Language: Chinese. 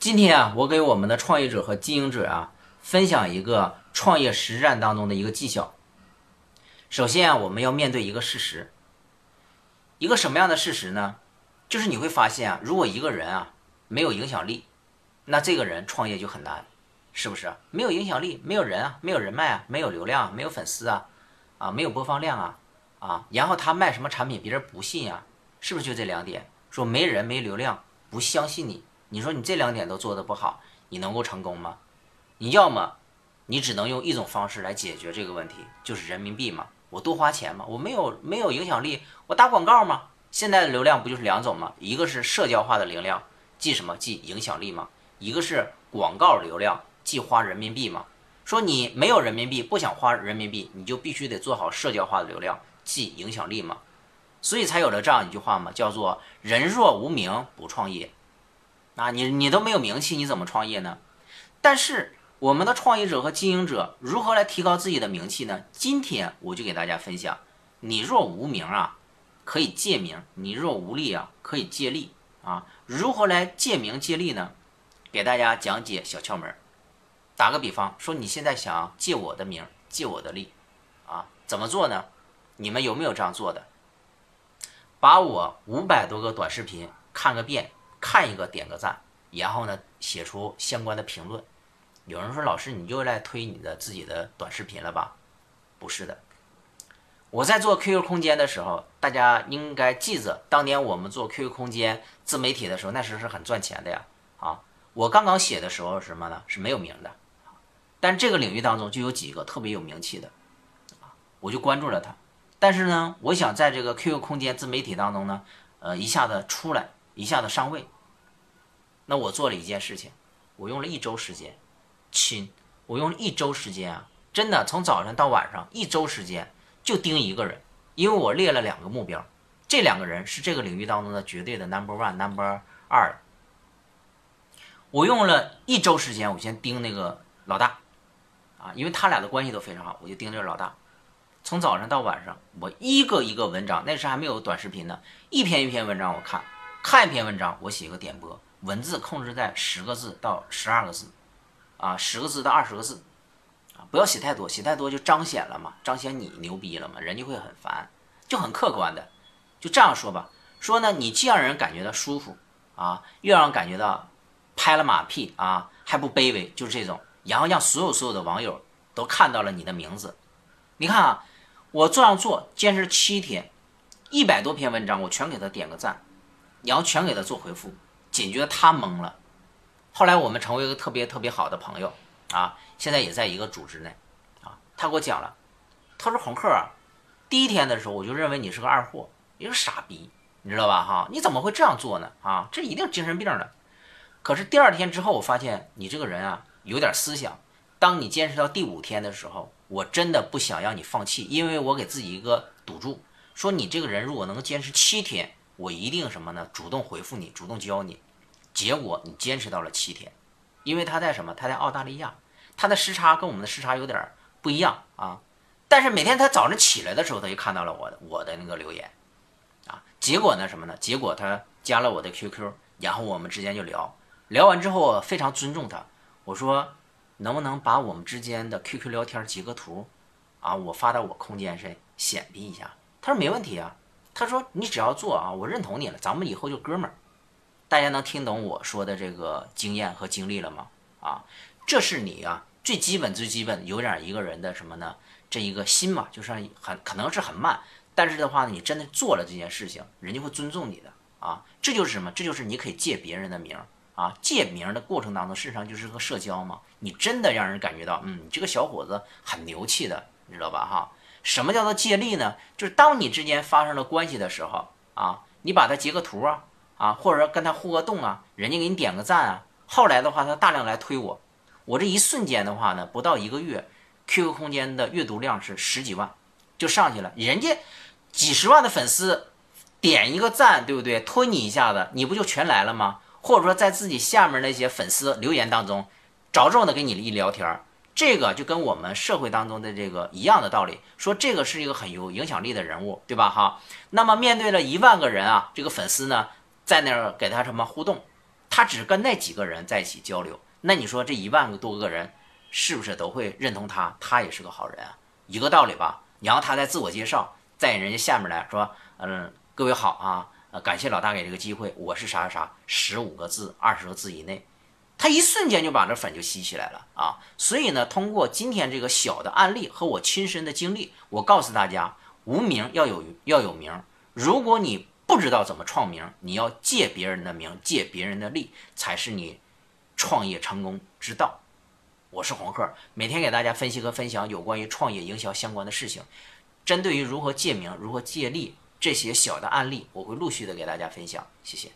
今天啊，我给我们的创业者和经营者啊，分享一个创业实战当中的一个技巧。首先啊，我们要面对一个事实，一个什么样的事实呢？就是你会发现啊，如果一个人啊没有影响力，那这个人创业就很难，是不是？没有影响力，没有人啊，没有人脉啊，没有流量，没有粉丝啊，啊，没有播放量啊，啊，然后他卖什么产品别人不信啊，是不是就这两点？说没人没流量，不相信你。你说你这两点都做得不好，你能够成功吗？你要么你只能用一种方式来解决这个问题，就是人民币嘛，我多花钱嘛，我没有没有影响力，我打广告嘛。现在的流量不就是两种吗？一个是社交化的流量，即什么？即影响力嘛。一个是广告流量，即花人民币嘛。说你没有人民币，不想花人民币，你就必须得做好社交化的流量，即影响力嘛。所以才有了这样一句话嘛，叫做“人若无名不创业”。啊，你你都没有名气，你怎么创业呢？但是我们的创业者和经营者如何来提高自己的名气呢？今天我就给大家分享：你若无名啊，可以借名；你若无力啊，可以借力啊。如何来借名借力呢？给大家讲解小窍门。打个比方说，你现在想借我的名，借我的力啊，怎么做呢？你们有没有这样做的？把我五百多个短视频看个遍。看一个点个赞，然后呢写出相关的评论。有人说老师你就来推你的自己的短视频了吧？不是的，我在做 QQ 空间的时候，大家应该记着，当年我们做 QQ 空间自媒体的时候，那时候是很赚钱的呀。啊，我刚刚写的时候什么呢？是没有名的。但这个领域当中就有几个特别有名气的，啊，我就关注了他。但是呢，我想在这个 QQ 空间自媒体当中呢，呃，一下子出来。一下子上位，那我做了一件事情，我用了一周时间，亲，我用了一周时间啊，真的从早上到晚上一周时间就盯一个人，因为我列了两个目标，这两个人是这个领域当中的绝对的 number one number 二。我用了一周时间，我先盯那个老大，啊，因为他俩的关系都非常好，我就盯这个老大，从早上到晚上，我一个一个文章，那时还没有短视频呢，一篇一篇文章我看。看一篇文章，我写个点播，文字控制在十个字到十二个字，啊，十个字到二十个字，啊，不要写太多，写太多就彰显了嘛，彰显你牛逼了嘛，人就会很烦，就很客观的，就这样说吧，说呢，你既让人感觉到舒服啊，又让人感觉到拍了马屁啊，还不卑微，就是这种，然后让所有所有的网友都看到了你的名字，你看啊，我这样做坚持七天，一百多篇文章，我全给他点个赞。你要全给他做回复，解决他懵了。后来我们成为一个特别特别好的朋友啊，现在也在一个组织内啊。他给我讲了，他说：“红客啊，第一天的时候我就认为你是个二货，一个傻逼，你知道吧？哈，你怎么会这样做呢？啊，这一定精神病了。可是第二天之后，我发现你这个人啊有点思想。当你坚持到第五天的时候，我真的不想让你放弃，因为我给自己一个赌注，说你这个人如果能坚持七天。”我一定什么呢？主动回复你，主动教你。结果你坚持到了七天，因为他在什么？他在澳大利亚，他的时差跟我们的时差有点不一样啊。但是每天他早晨起来的时候，他就看到了我的我的那个留言啊。结果呢什么呢？结果他加了我的 QQ，然后我们之间就聊聊完之后，非常尊重他。我说能不能把我们之间的 QQ 聊天截个图啊？我发到我空间上显摆一下。他说没问题啊。他说：“你只要做啊，我认同你了，咱们以后就哥们儿。大家能听懂我说的这个经验和经历了吗？啊，这是你啊最基本最基本有点一个人的什么呢？这一个心嘛，就是很可能是很慢，但是的话呢，你真的做了这件事情，人家会尊重你的啊。这就是什么？这就是你可以借别人的名儿啊，借名儿的过程当中，事实上就是个社交嘛。你真的让人感觉到，嗯，你这个小伙子很牛气的，你知道吧？哈。”什么叫做借力呢？就是当你之间发生了关系的时候啊，你把它截个图啊，啊，或者说跟他互个动啊，人家给你点个赞啊。后来的话，他大量来推我，我这一瞬间的话呢，不到一个月，QQ 空间的阅读量是十几万，就上去了。人家几十万的粉丝点一个赞，对不对？推你一下子，你不就全来了吗？或者说在自己下面那些粉丝留言当中，着重的跟你一聊天儿。这个就跟我们社会当中的这个一样的道理，说这个是一个很有影响力的人物，对吧？哈，那么面对了一万个人啊，这个粉丝呢，在那儿给他什么互动，他只跟那几个人在一起交流，那你说这一万个多个人是不是都会认同他？他也是个好人，一个道理吧。你让他在自我介绍，在人家下面来说，嗯，各位好啊，感谢老大给这个机会，我是啥啥啥，十五个字、二十个字以内，他一瞬间就把这粉就吸起来了啊。所以呢，通过今天这个小的案例和我亲身的经历，我告诉大家，无名要有要有名。如果你不知道怎么创名，你要借别人的名，借别人的力，才是你创业成功之道。我是红鹤，每天给大家分析和分享有关于创业营销相关的事情。针对于如何借名、如何借力这些小的案例，我会陆续的给大家分享。谢谢。